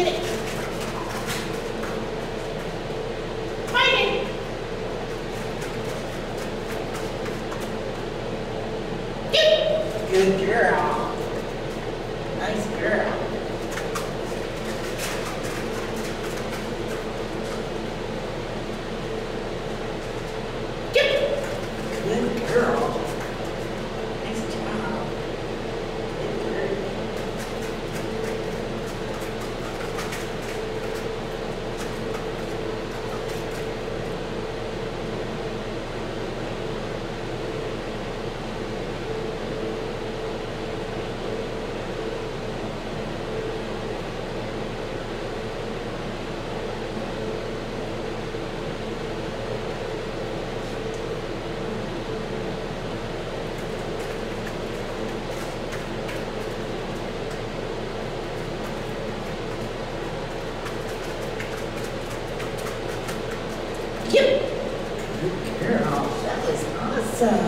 Get it. Find it. Get. Good girl. Nice girl. Get it. Good girl. Nice job. Good girl. Yep. Good girl. That was awesome.